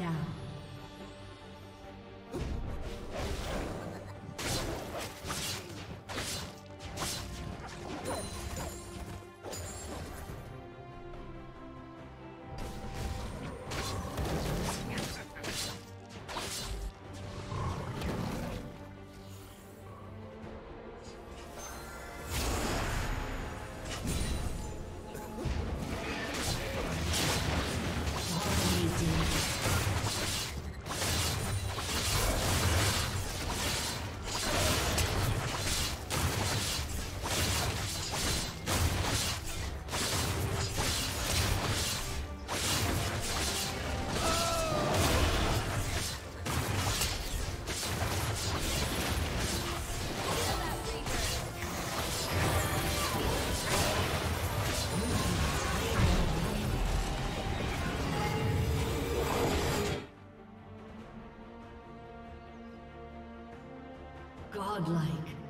Down. Godlike.